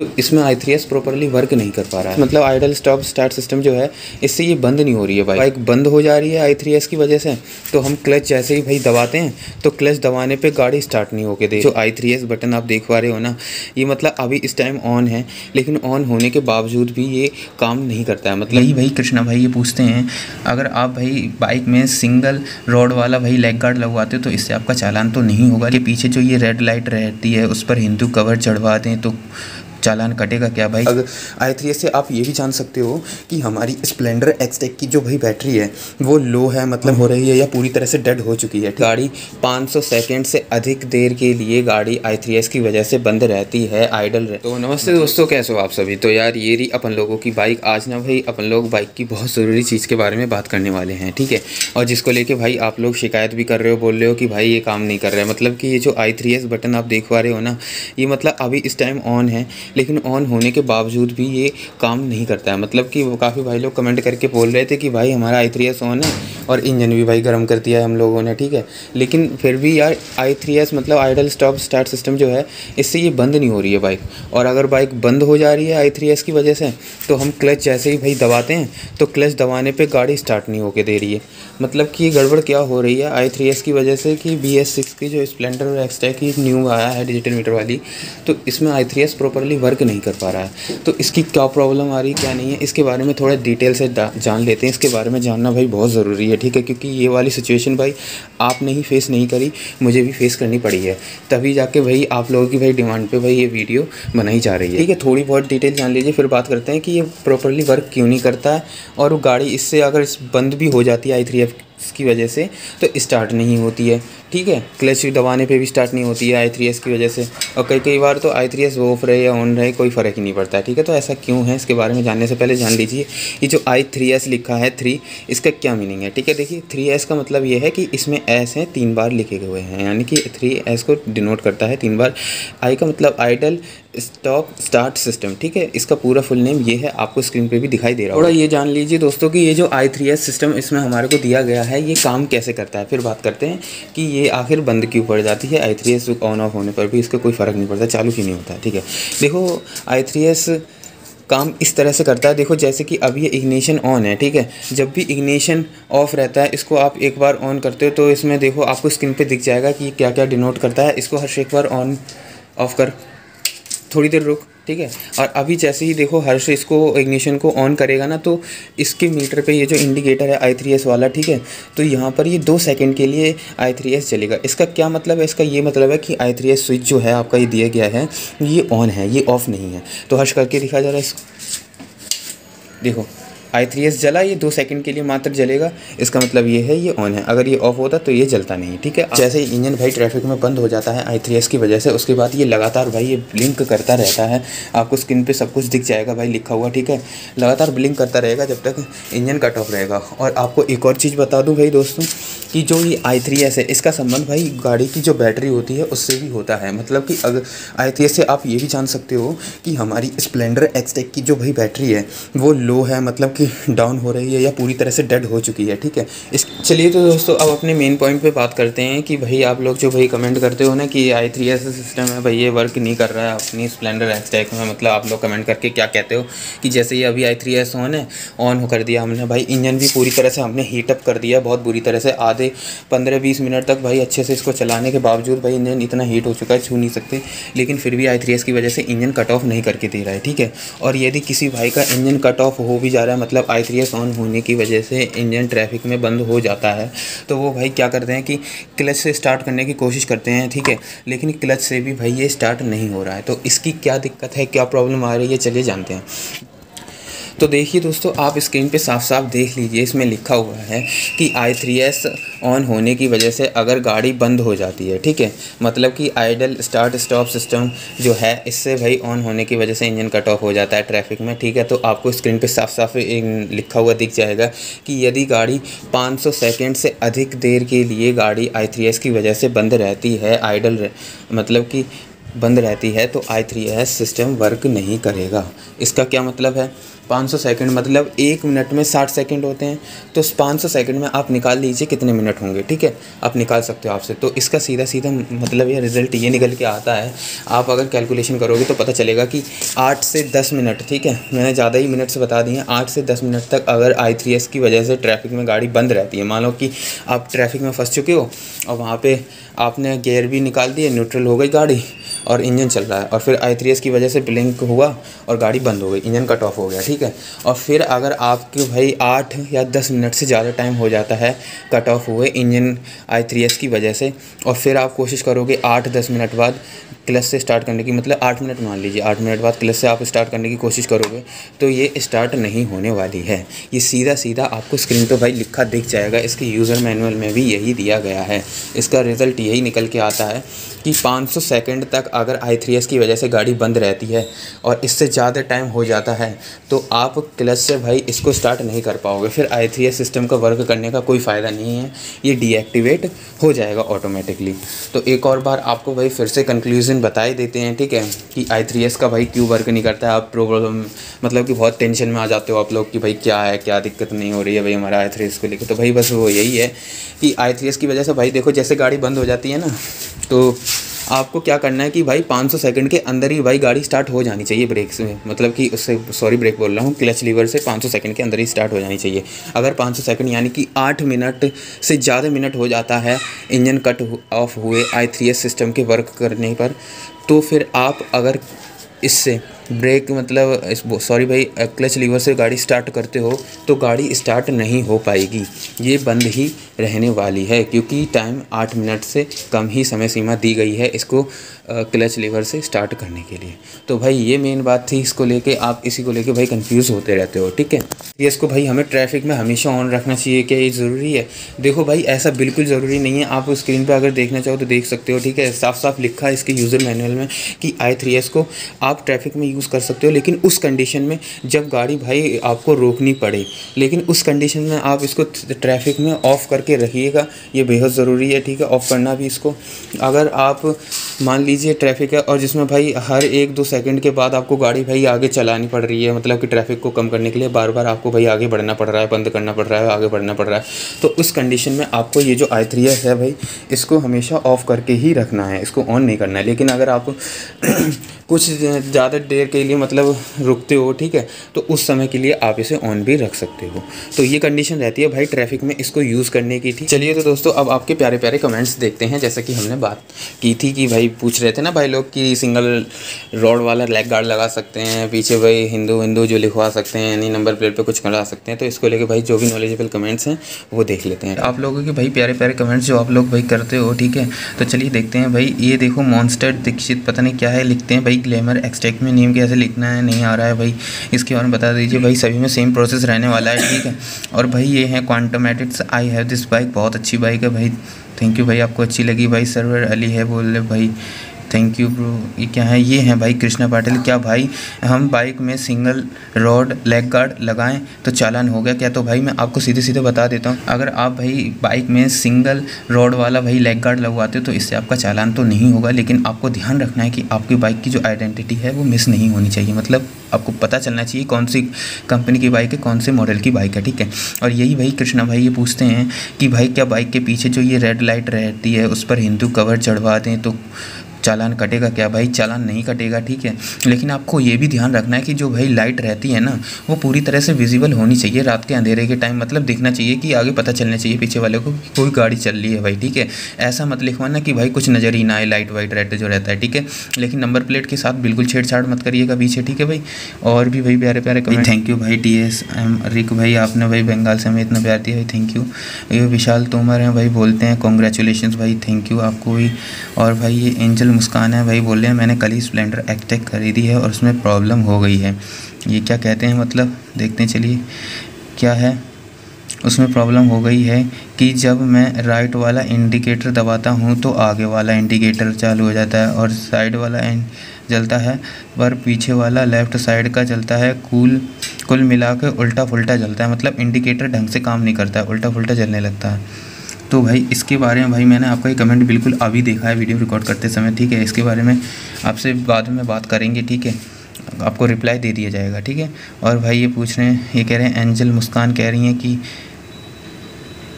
तो इसमें I three S properly work नहीं कर पा रहा है। मतलब आइडल स्टॉप स्टार्ट सिस्टम जो है, इससे ये बंद नहीं हो रही है बाइक बाइक बंद हो जा रही है आई थ्री एस की वजह से। तो हम क्लच जैसे ही भाई दबाते हैं तो क्लच दबाने पे गाड़ी स्टार्ट नहीं होके दे जो आई थ्री एस बटन आप देख पा रहे हो ना, ये मतलब अभी इस टाइम ऑन है, लेकिन ऑन होने के बावजूद भी ये काम नहीं करता है। मतलब यही भाई, कृष्णा भाई ये पूछते हैं, अगर आप भाई बाइक में सिंगल रोड वाला भाई लेग गार्ड लगवाते हो तो इससे आपका चालान तो नहीं होगा? कि पीछे जो ये रेड लाइट रहती है, उस पर हिंदू कवर चढ़वा दें तो चालान कटेगा क्या भाई? अगर आई थ्री एस से आप ये भी जान सकते हो कि हमारी स्प्लेंडर एक्सटेक की जो भाई बैटरी है वो लो है मतलब हो रही है या पूरी तरह से डेड हो चुकी है गाड़ी 500 सेकंड से अधिक देर के लिए गाड़ी आई थ्री एस की वजह से बंद रहती है आइडल रह तो नमस्ते दोस्तों कैसे हो आप सभी? तो यार ये रही अपन लोगों की बाइक आज ना भाई अपन लोग बाइक की बहुत ज़रूरी चीज़ के बारे में बात करने वाले हैं ठीक है? और जिसको लेके भाई आप लोग शिकायत भी कर रहे हो बोल रहे हो कि भाई ये काम नहीं कर रहा है। मतलब कि ये जो आई थ्री एस बटन आप देख पा रहे हो ना ये मतलब अभी इस टाइम ऑन है। लेकिन ऑन होने के बावजूद भी ये काम नहीं करता है। मतलब कि वो काफ़ी भाई लोग कमेंट करके बोल रहे थे कि भाई हमारा आई थ्री एस ऑन है और इंजन भी भाई गर्म कर दिया है हम लोगों ने, ठीक है? लेकिन फिर भी यार आई थ्री एस मतलब आइडल स्टॉप स्टार्ट सिस्टम जो है, इससे ये बंद नहीं हो रही है बाइक और अगर बाइक बंद हो जा रही है आई थ्री एस की वजह से तो हम क्लच जैसे ही भाई दबाते हैं तो क्लच दबाने पर गाड़ी स्टार्ट नहीं होके दे रही है। मतलब कि गड़बड़ क्या हो रही है? आई थ्री एस की वजह से कि बी एस सिक्स की जो स्प्लेंडर एक्सटेक की न्यू आया है डिजिटल मीटर वाली तो इसमें I three S properly work नहीं कर पा रहा है। तो इसकी क्या प्रॉब्लम आ रही है क्या नहीं है? इसके बारे में थोड़ा डिटेल से जान लेते हैं। इसके बारे में जानना भाई बहुत ज़रूरी है, ठीक है? क्योंकि ये वाली सिचुएशन भाई आपने ही फेस नहीं करी, मुझे भी फेस करनी पड़ी है। तभी जाके भाई आप लोगों की भाई डिमांड पर भाई ये वीडियो बनाई जा रही है। ठीक है, थोड़ी बहुत डिटेल जान लीजिए, फिर बात करते हैं कि ये प्रॉपरली वर्क क्यों नहीं करता है? और गाड़ी इससे अगर बंद भी हो जाती है आई थ्री की वजह से तो स्टार्ट नहीं होती है। ठीक है? क्लच दबाने पे भी स्टार्ट नहीं होती है आई थ्री एस की वजह से। और कई कई बार तो आई थ्री एस ऑफ़ रहे या ऑन रहे, कोई फ़र्क ही नहीं पड़ता। है ठीक है? तो ऐसा क्यों है? इसके बारे में जानने से पहले जान लीजिए ये जो आई थ्री एस लिखा है थ्री इसका क्या मीनिंग है? ठीक है? देखिए थ्री एस का मतलब ये है कि इसमें एस है, तीन बार लिखे हुए हैं। यानी कि थ्री एस को डिनोट करता है, तीन बार। आई का मतलब आइडल स्टॉप स्टार्ट सिस्टम ठीक है? इसका पूरा फुल नेम ये है आपको स्क्रीन पे भी दिखाई दे रहा है होगा। ये जान लीजिए दोस्तों कि ये जो आई थ्री एस सिस्टम इसमें हमारे को दिया गया है ये काम कैसे करता है? फिर बात करते हैं कि ये आखिर बंद क्यों पड़ जाती है? I three S on off होने पर भी इसका कोई फ़र्क नहीं पड़ता चालू क्यों नहीं होता है ठीक है? देखो आई थ्री एस काम इस तरह से करता है देखो जैसे कि अब ये इग्निशन ऑन है ठीक है? जब भी इग्निशन ऑफ़ रहता है इसको आप एक बार ऑन करते हो तो इसमें देखो आपको स्क्रीन पे दिख जाएगा कि क्या क्या डिनोट करता है। इसको हर एक बार ऑन ऑफ़ कर थोड़ी देर रुक, ठीक है? और अभी जैसे ही देखो हर्ष इसको, इग्निशन को ऑन करेगा ना तो इसके मीटर पे ये जो इंडिकेटर है आई थ्री एस वाला, ठीक है? तो यहाँ पर ये दो सेकंड के लिए आई थ्री एस चलेगा। इसका क्या मतलब है? इसका ये मतलब है कि आई थ्री एस स्विच जो है आपका ये दिया गया है, ये ऑन है, ये ऑफ़ नहीं है। तो हर्ष करके दिखा जा रहा है इसको। देखो आई थ्री एस जला, ये दो सेकंड के लिए मात्र जलेगा। इसका मतलब ये है, ये ऑन है। अगर ये ऑफ़ होता तो ये जलता नहीं, ठीक है? जैसे ही इंजन भाई ट्रैफ़िक में बंद हो जाता है आई थ्री एस की वजह से, उसके बाद ये लगातार भाई ये ब्लिंक करता रहता है। आपको स्क्रीन पर सब कुछ दिख जाएगा भाई, लिखा हुआ, ठीक है? लगातार ब्लिंक करता रहेगा जब तक इंजन कट ऑफ़ रहेगा। और आपको एक और चीज़ बता दूँ भाई दोस्तों कि जो ये आई थ्री एस है, इसका संबंध भाई गाड़ी की जो बैटरी होती है, उससे भी होता है। मतलब कि अगर आई थ्री एस से आप ये भी जान सकते हो कि हमारी स्प्लेंडर एक्सटेक की जो भाई बैटरी है, वो लो है मतलब कि डाउन हो रही है या पूरी तरह से डेड हो चुकी है, ठीक है? इस, चलिए तो दोस्तों, अब अपने मेन पॉइंट पे बात करते हैं कि भाई आप लोग जो भाई कमेंट करते हो ना कि आई थ्री एस सिस्टम है, भाई ये वर्क नहीं कर रहा है अपनी स्प्लेंडर एक्सटेक में। मतलब आप लोग कमेंट करके क्या कहते हो कि जैसे ये अभी आई थ्री एस ऑन है ऑन कर दिया हमने। भाई इंजन भी पूरी तरह से हमने हीटअप कर दिया, बहुत बुरी तरह से आधे पंद्रह बीस मिनट तक भाई अच्छे से इसको चलाने के बावजूद भाई इंजन इतना हीट हो चुका है, छू नहीं सकते। लेकिन फिर भी आई थ्री एस की वजह से इंजन कट ऑफ़ नहीं करके दे रहा है, ठीक है? और यदि किसी भाई का इंजन कट ऑफ़ हो भी जा रहा है मतलब आई थ्री एस ऑन होने की वजह से इंजन ट्रैफ़िक में बंद हो जाता है तो वो भाई क्या करते हैं कि क्लच से स्टार्ट करने की कोशिश करते हैं, ठीक है? लेकिन क्लच से भी भाई ये स्टार्ट नहीं हो रहा है तो इसकी क्या दिक्कत है, क्या प्रॉब्लम आ रही है, चलिए जानते हैं। तो देखिए दोस्तों, आप स्क्रीन पे साफ़ साफ़ देख लीजिए, इसमें लिखा हुआ है कि आई थ्री एस ऑन होने की वजह से अगर गाड़ी बंद हो जाती है, ठीक है? मतलब कि आइडल स्टार्ट स्टॉप सिस्टम जो है, इससे भाई ऑन होने की वजह से इंजन कट ऑफ़ हो जाता है ट्रैफ़िक में, ठीक है? तो आपको स्क्रीन पे साफ़ साफ़ लिखा हुआ दिख जाएगा कि यदि गाड़ी 500 सेकंड से अधिक देर के लिए गाड़ी आई थ्री एस की वजह से बंद रहती है आइडल मतलब कि बंद रहती है तो I three S system work नहीं करेगा। इसका क्या मतलब है? 500 सेकंड मतलब एक मिनट में 60 सेकंड होते हैं। तो 500 सेकंड में आप निकाल लीजिए कितने मिनट होंगे, ठीक है? आप निकाल सकते हो आपसे। तो इसका सीधा सीधा मतलब ये रिज़ल्ट ये निकल के आता है। आप अगर कैलकुलेशन करोगे तो पता चलेगा कि आठ से दस मिनट, ठीक है? मैंने ज़्यादा ही मिनट्स बता दिए हैं। आठ से दस मिनट तक अगर आई थ्री एस की वजह से ट्रैफ़िक में गाड़ी बंद रहती है। मान लो कि आप ट्रैफ़िक में फंस चुके हो और वहाँ पर आपने गेयर भी निकाल दिए न्यूट्रल हो गई गाड़ी और इंजन चल रहा है और फिर आई थ्री एस की वजह से ब्लिंक हुआ और गाड़ी बंद हो गई इंजन कट ऑफ़ हो गया, ठीक है? और फिर अगर आपके भाई आठ या दस मिनट से ज़्यादा टाइम हो जाता है कट ऑफ़ हुए इंजन आई थ्री एस की वजह से, और फिर आप कोशिश करोगे आठ दस मिनट बाद क्लच से स्टार्ट करने की मतलब आठ मिनट मान लीजिए, आठ मिनट बाद क्लच से आप स्टार्ट करने की कोशिश करोगे तो ये स्टार्ट नहीं होने वाली है। ये सीधा सीधा आपको स्क्रीन पर भाई लिखा दिख जाएगा। इसके यूज़र मैनुअल में भी यही दिया गया है। इसका रिज़ल्ट यही निकल के आता है कि 500 सेकंड तक अगर आई थ्री एस की वजह से गाड़ी बंद रहती है और इससे ज़्यादा टाइम हो जाता है तो आप क्लच से भाई इसको स्टार्ट नहीं कर पाओगे। फिर आई थ्री एस सिस्टम का वर्क करने का कोई फ़ायदा नहीं है। ये डीएक्टिवेट हो जाएगा ऑटोमेटिकली। तो एक और बार आपको भाई फिर से कंक्लूजन बता ही देते हैं, ठीक है? कि आई थ्री एस का भाई क्यों वर्क नहीं करता? है आप प्रॉब्लम मतलब कि बहुत टेंशन में आ जाते हो आप लोग कि भाई क्या है, क्या दिक्कत नहीं हो रही है भाई हमारा आई थ्री एस को लेकर तो भाई बस वो यही है कि आई थ्री एस की वजह से भाई देखो, जैसे गाड़ी बंद हो जाती है ना तो आपको क्या करना है कि भाई 500 सेकंड के अंदर ही भाई गाड़ी स्टार्ट हो जानी चाहिए ब्रेक से मतलब कि उससे सॉरी ब्रेक बोल रहा हूँ क्लच लीवर से 500 सेकंड के अंदर ही स्टार्ट हो जानी चाहिए। अगर 500 सेकंड यानी कि 8 मिनट से ज़्यादा मिनट हो जाता है इंजन कट ऑफ़ हुए आई सिस्टम के वर्क करने पर तो फिर आप अगर इससे ब्रेक मतलब सॉरी भाई क्लच लीवर से गाड़ी स्टार्ट करते हो तो गाड़ी स्टार्ट नहीं हो पाएगी। ये बंद ही रहने वाली है, क्योंकि टाइम आठ मिनट से कम ही समय सीमा दी गई है। इसको क्लच लीवर से स्टार्ट करने के लिए। तो भाई, ये मेन बात थी इसको लेके, आप इसी को लेके भाई कंफ्यूज होते रहते हो, ठीक है? ये इसको भाई हमें ट्रैफ़िक में हमेशा ऑन रखना चाहिए क्या ये ज़रूरी है। देखो भाई, ऐसा बिल्कुल ज़रूरी नहीं है। आप स्क्रीन पर अगर देखना चाहो तो देख सकते हो, ठीक है? साफ़ साफ़ लिखा है इसके यूज़र मैनुअल में कि आई थ्री एस को आप ट्रैफ़िक में यूज़ कर सकते हो, लेकिन उस कंडीशन में जब गाड़ी भाई आपको रोकनी पड़े, लेकिन उस कंडीशन में आप इसको ट्रैफ़िक में ऑफ़ करके रखिएगा। ये बेहद ज़रूरी है, ठीक है? ऑफ़ करना भी इसको। अगर आप मान लीजिए ट्रैफ़िक है और जिसमें भाई हर एक दो सेकंड के बाद आपको गाड़ी भाई आगे चलानी पड़ रही है। मतलब कि ट्रैफ़िक को कम करने के लिए बार बार आपको भाई आगे बढ़ना पड़ रहा है, बंद करना पड़ रहा है, आगे बढ़ना पड़ रहा है। तो उस कंडीशन में आपको ये जो आई थ्री है, भाई, इसको हमेशा ऑफ़ करके ही रखना है, इसको ऑन नहीं करना है। लेकिन अगर आप कुछ ज़्यादा देर के लिए मतलब रुकते हो, ठीक है? तो उस समय के लिए आप इसे ऑन भी रख सकते हो। तो ये कंडीशन रहती है भाई ट्रैफ़िक में इसको यूज़ करने की थी चलिए तो दोस्तों, अब आपके प्यारे प्यारे कमेंट्स देखते हैं, जैसा कि हमने बात की थी कि भाई पूछ रहे थे ना भाई लोग कि सिंगल रोड वाला लेग गार्ड लगा सकते हैं, पीछे भाई हिंदू हिंदू जो लिखवा सकते हैं यानी नंबर प्लेट पर कुछ करा सकते हैं तो इसको लेकर भाई जो भी नॉलेजेबल कमेंट्स हैं, वो देख लेते हैं। आप लोगों के भाई प्यारे प्यारे कमेंट्स जो आप लोग भाई करते हो, ठीक है? तो चलिए देखते हैं भाई, ये देखो मॉन्स्टर दीक्षित, पता नहीं क्या है, लिखते हैं भाई ग्लैमर एक्सटेक में नेम कैसे लिखना है, नहीं आ रहा है भाई, इसके बारे में बता दीजिए। भाई, सभी में सेम प्रोसेस रहने वाला है, ठीक है? और भाई, ये है क्वांटोमेटिक्स आई हैव दिस बाइक बहुत अच्छी बाइक है भाई। थैंक यू भाई, आपको अच्छी लगी भाई। सर्वर अली है, बोल रहे भाई। थैंक यू ब्रो ये क्या है? ये है भाई कृष्णा पाटिल। क्या भाई, हम बाइक में सिंगल रोड लेग गार्ड लगाएँ तो चालान हो गया क्या? तो भाई मैं आपको सीधे सीधे बता देता हूँ, अगर आप भाई बाइक में सिंगल रोड वाला भाई लेग गार्ड लगवाते हो तो इससे आपका चालान तो नहीं होगा, लेकिन आपको ध्यान रखना है कि आपकी बाइक की जो आइडेंटिटी है वो मिस नहीं होनी चाहिए। मतलब आपको पता चलना चाहिए कौन सी कंपनी की बाइक है, कौन से मॉडल की बाइक है, ठीक है? और यही भाई कृष्णा भाई ये पूछते हैं कि भाई क्या बाइक के पीछे जो ये रेड लाइट रहती है, उस पर हिंदू कवर चढ़वा दें तो चालान कटेगा क्या भाई? चालान नहीं कटेगा, ठीक है? लेकिन आपको ये भी ध्यान रखना है कि जो भाई लाइट रहती है ना, वो पूरी तरह से विजिबल होनी चाहिए रात के अंधेरे के टाइम मतलब दिखना चाहिए कि आगे पता चलना चाहिए पीछे वाले को कोई गाड़ी चल रही है भाई, ठीक है? ऐसा मत लिखवाना कि भाई कुछ नज़र ही ना आए लाइट वाइट रेड जो रहता है, ठीक है? लेकिन नंबर प्लेट के साथ बिल्कुल छेड़छाड़ मत करिएगा पीछे, ठीक है भाई? और भी भाई प्यारे प्यारे कमेंट थैंक यू भाई टी एस एम रिक भाई, आपने भाई बंगाल से हमें इतना प्यार दिया भाई थैंक यू ये विशाल तोमर हैं भाई, बोलते हैं कॉन्ग्रेचुलेशन भाई थैंक यू आपको भी। और भाई, ये एंजल मुस्कान है भाई बोल रहे हैं, मैंने कल ही स्प्लेंडर एक्टेक खरीदी है और उसमें प्रॉब्लम हो गई है। ये क्या कहते हैं मतलब? देखते चलिए। क्या है? उसमें प्रॉब्लम हो गई है कि जब मैं राइट वाला इंडिकेटर दबाता हूँ तो आगे वाला इंडिकेटर चालू हो जाता है और साइड वाला जलता है, पर पीछे वाला लेफ़्ट साइड का जलता है, कुल कुल मिला के उल्टा फुल्टा जलता है। मतलब इंडिकेटर ढंग से काम नहीं करता है उल्टा फुल्टा जलने लगता है। तो भाई, इसके बारे में भाई मैंने आपका ये कमेंट बिल्कुल अभी देखा है वीडियो रिकॉर्ड करते समय, ठीक है? इसके बारे में आपसे बाद में बात करेंगे, ठीक है? आपको रिप्लाई दे दिया जाएगा, ठीक है? और भाई ये पूछ रहे हैं, ये कह रहे हैं एंजल मुस्कान कह रही हैं कि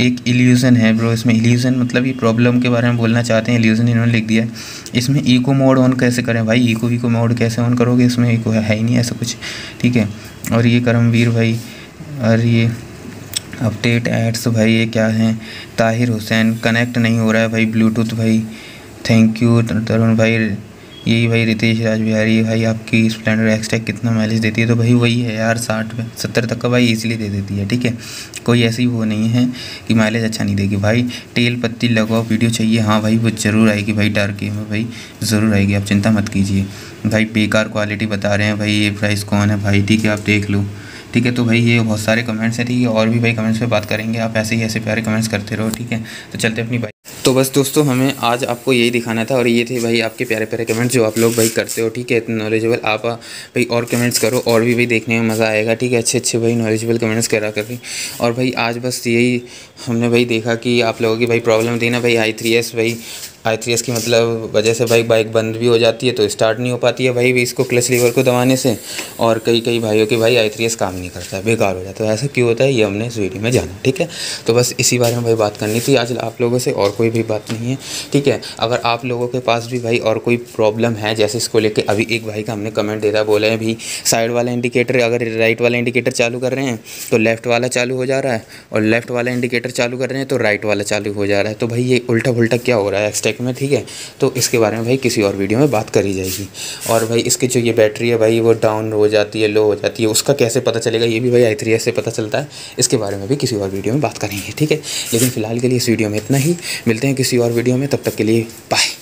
एक इल्यूज़न है ब्रो इसमें इल्यूज़न मतलब ये प्रॉब्लम के बारे में बोलना चाहते हैं इल्यूज़न इन्होंने लिख दिया इसमें ईको मोड ऑन कैसे करें भाई? ईको वीको मोड कैसे ऑन करोगे? इसमें इको है ही नहीं, ऐसा कुछ, ठीक है? और ये करमवीर भाई, और ये अपडेट एड्स भाई, ये क्या है? ताहिर हुसैन, कनेक्ट नहीं हो रहा है भाई ब्लूटूथ भाई। थैंक यू तरुण भाई। यही भाई रितेश राज बिहारी भाई आपकी स्प्लेंडर एक्सटेक कितना माइलेज देती है? तो भाई वही है यार, साठ सत्तर तक का भाई इसलिए दे देती है, ठीक है? कोई ऐसी वो नहीं है कि माइलेज अच्छा नहीं देगी। भाई टेल पत्ती लगाओ वीडियो चाहिए। हाँ भाई, वो ज़रूर आएगी भाई डार्क गेम में भाई, ज़रूर आएगी। आप चिंता मत कीजिए। भाई बेकार क्वालिटी बता रहे हैं भाई, ये प्राइस कौन है? भाई ठीक है, आप देख लो। ठीक है तो भाई ये बहुत सारे कमेंट्स हैं, ठीक है, और भी भाई कमेंट्स पे बात करेंगे, आप ऐसे ही ऐसे प्यारे कमेंट्स करते रहो, ठीक है तो चलते अपनी भाई तो बस दोस्तों, हमें आज आपको यही दिखाना था, और ये थे भाई आपके प्यारे प्यारे कमेंट्स जो आप लोग भाई करते हो, ठीक है, इतने नॉलेजेबल आप भाई और कमेंट्स करो, और भी भाई देखने में मज़ा आएगा, ठीक है, अच्छे अच्छे भाई नॉलेजेबल कमेंट्स करा कर और भाई आज बस यही हमने भाई देखा कि आप लोगों की भाई प्रॉब्लम थी ना भाई, आई थ्री एस भाई आई थ्री एस की मतलब वजह से भाई बाइक बंद भी हो जाती है तो स्टार्ट नहीं हो पाती है भाई भी इसको क्लच लीवर को दबाने से। और कई कई भाइयों के भाई आई थ्री एस काम नहीं करता है, बेकार हो जाता है। ऐसा क्यों होता है? ये हमने इस वीडियो में जाना, ठीक है? तो बस इसी बारे में भाई बात करनी थी। आज आप लोगों से और कोई भी बात नहीं है, ठीक है? अगर आप लोगों के पास भी भाई और कोई प्रॉब्लम है, जैसे इसको लेके अभी एक भाई का हमने कमेंट दे रहा बोले हैं भी साइड वाला इंडिकेटर अगर राइट वाला इंडिकेटर चालू कर रहे हैं तो लेफ़्ट वाला चालू हो जा रहा है, और लेफ़्ट वाला इंडिकेटर चालू कर रहे हैं तो राइट वाला चालू हो जा रहा है। तो भाई ये उल्टा पुल्टा क्या हो रहा है? एक्सटेक में, ठीक है? तो इसके बारे में भाई किसी और वीडियो में बात करी जाएगी। और भाई इसकी जो ये बैटरी है भाई, वो डाउन हो जाती है लो हो जाती है, उसका कैसे पता चलेगा? ये भी भाई आई थ्री एस से पता चलता है। इसके बारे में भी किसी और वीडियो में बात करेंगे, ठीक है? लेकिन फ़िलहाल के लिए इस वीडियो में इतना ही। मिलते हैं किसी और वीडियो में, तब तक के लिए बाय